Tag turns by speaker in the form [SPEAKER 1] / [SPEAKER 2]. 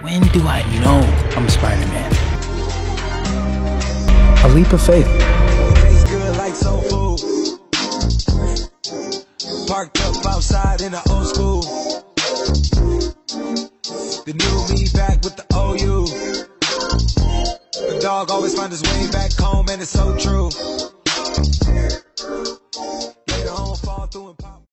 [SPEAKER 1] When do I know I'm Spider-Man?
[SPEAKER 2] A leap of faith.
[SPEAKER 3] Parked up outside in the old school. The new me back with the OU. The dog always finds his way back home, and it's so true.